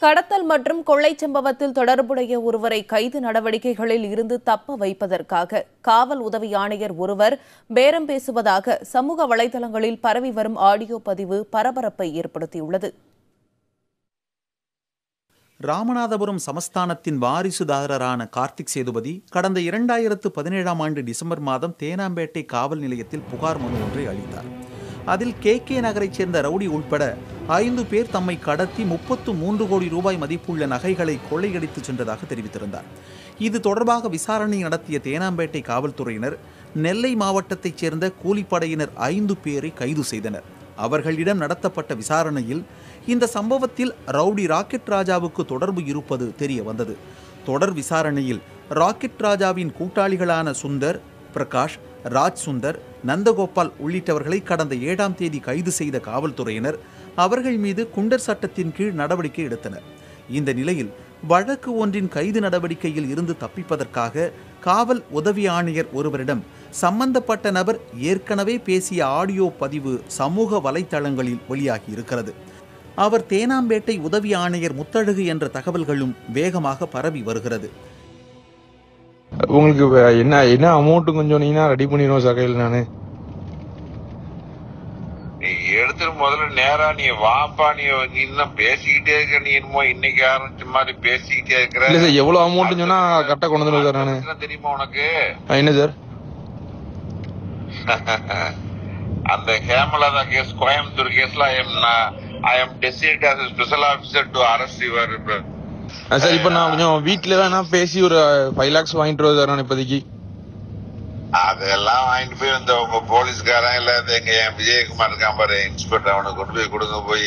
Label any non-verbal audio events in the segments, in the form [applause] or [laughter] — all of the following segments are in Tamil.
கடத்தல் மற்றும் கொள்ளை சம்பவத்தில் தொடர்புடைய ஒருவரை கைது நடவடிக்கைகளில் இருந்து தப்ப வைப்பதற்காக காவல் உதவி ஆணையர் ஒருவர் பேரம் பேசுவதாக சமூக வலைதளங்களில் பரவி வரும் ஆடியோ பதிவு பரபரப்பை ஏற்படுத்தியுள்ளது. ராமநாதபுரம் சமஸ்தானத்தின் வாரிசுதாரரான கார்த்திக் சேதுபதி கடந்த இரண்டாயிரத்து பதினேழாம் ஆண்டு டிசம்பர் மாதம் தேனாம்பேட்டை காவல் நிலையத்தில் புகார் மனு ஒன்றை அளித்தார். அதில் கே கே நகரைச் சேர்ந்த ரவுடி உள்பட ஐந்து பேர் தம்மை கடத்தி முப்பத்து மூன்று கோடி ரூபாய் மதிப்புள்ள நகைகளை கொள்ளையடித்து சென்றதாக தெரிவித்திருந்தார். இது தொடர்பாக விசாரணை நடத்திய தேனாம்பேட்டை காவல்துறையினர் நெல்லை மாவட்டத்தைச் சேர்ந்த கூலிப்படையினர் ஐந்து பேரை கைது செய்தனர். அவர்களிடம் நடத்தப்பட்ட விசாரணையில் இந்த சம்பவத்தில் ரவுடி ராக்கெட் ராஜாவுக்கு தொடர்பு இருப்பது தெரிய வந்தது. தொடர் விசாரணையில் ராக்கெட் ராஜாவின் கூட்டாளிகளான சுந்தர் பிரகாஷ் ராஜ் சுந்தர் நந்தகோபால் உள்ளிட்டவர்களை கடந்த ஏழாம் தேதி கைது செய்த காவல்துறையினர் அவர்கள் மீது குண்டர் சட்டத்தின் கீழ் நடவடிக்கை எடுத்தனர். இந்த நிலையில் வழக்கு ஒன்றின் கைது நடவடிக்கையில் இருந்து தப்பிப்பதற்காக காவல் உதவி ஆணையர் ஒருவரிடம் சம்பந்தப்பட்ட நபர் ஏற்கனவே பேசிய ஆடியோ பதிவு சமூக வலைத்தளங்களில் வெளியாகி இருக்கிறது. அவர் தேனாம்பேட்டை உதவி ஆணையர் முத்தழகு என்ற தகவல்களும் வேகமாக பரவி வருகிறது. உங்களுக்கு என்ன என்ன அமௌண்ட் கொஞ்சம் சொன்னீங்கன்னா ரெடி பண்ணிடுவோம் சார் கையில் நானு? நீ எடுத்துட்டு முதல்ல நேரா நீ வாப்பா நீ இன்னும் பேசிக்கிட்டே இருக்க நீ என்னமோ இன்னைக்கு ஆரம்பிச்ச மாதிரி பேசிக்கிட்டே இருக்கிற. இல்ல சார் எவ்வளவு அமௌண்ட் சொன்னா கரெக்டா கொண்டு வந்துடுவேன் சார் நானு. தெரியுமா உனக்கு? என்ன சார்? [laughs] அந்த ஹேமலதா கேஸ் கோயம்புத்தூர் கேஸ்ல I am I am decided a special officer to your ah, sir இப்ப நான் கொஞ்சம் வீட்ல வேணா பேசி ஒரு ஃபைவ் லேக்ஸ் வாங்கிட்டு சார் நான் இப்போதைக்கு. அதெல்லாம் வாங்கிட்டு போய் இந்த உங்க போலீஸ்காரன் இல்ல இந்த எங்க என் விஜயகுமார் இருக்கான் பாரு இன்ஸ்பெக்டர் அவனுக்கு கொண்டு போய் கொடுங்க போய்.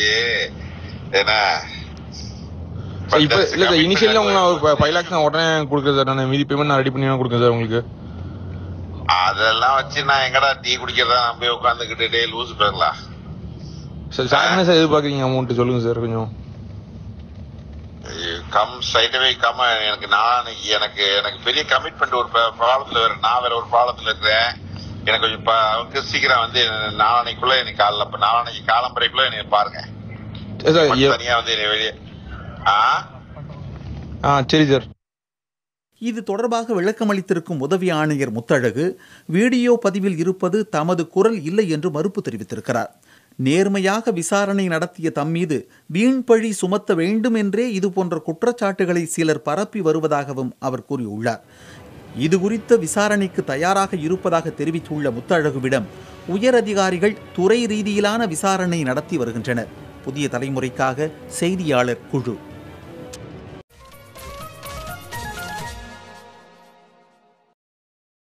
சார் இப்ப இல்ல சார் இனிஷியல்ல உங்களுக்கு நான் ஒரு ஃபைவ் லேக்ஸ் நான் உடனே கொடுக்குறேன் சார் நான் மீதி பேமெண்ட் நான் ரெடி பண்ணி கொடுக்குறேன் சார் உங்களுக்கு. அதெல்லாம் வச்சு நான் எங்கடா டீ குடிக்கிறதா? நான் போய் உட்காந்துக்கிட்டு டே லூஸ் போயிடலாம் சார் சார் என்ன சார் எதிர்பார்க்குறீங்க? அமௌண்ட் சொல்லுங்க சார் கொஞ்சம். கம் ஸ்ட்ரைட் அவே கம் எனக்கு நான் எனக்கு எனக்கு பெரிய கமிட்மெண்ட் ஒரு ப்ராப்ளத்துல வேற நான் வேற ஒரு ப்ராப்ளத்துல இருக்கிறேன். எனக்கு கொஞ்சம் ப- அவருக்கு சீக்கிரம் வந்து நாளைக்குள்ள எனக்கு காலைல நாளைக்கு காலம்பரைக்குள்ள என்னை பாருங்க. சார், சார் மட்டும் எ- தனியா வந்து என்னை வெளியே ஆ? ஆ சரி சார். இது தொடர்பாக விளக்கமளித்திருக்கும் உதவி ஆணையர் முத்தழகு வீடியோ பதிவில் இருப்பது தமது குரல் இல்லை என்று மறுப்பு தெரிவித்திருக்கிறார். நேர்மையாக விசாரணை நடத்திய தம் மீது வீண்பழி சுமத்த வேண்டும் என்றே இது போன்ற குற்றச்சாட்டுகளை சிலர் பரப்பி வருவதாகவும் அவர் கூறியுள்ளார். இது குறித்த விசாரணைக்கு தயாராக இருப்பதாக தெரிவித்துள்ள முத்தழகுவிடம் உயர் அதிகாரிகள் துறை ரீதியிலான விசாரணை நடத்தி வருகின்றனர். புதிய தலைமுறைக்காக செய்தியாளர் குழு.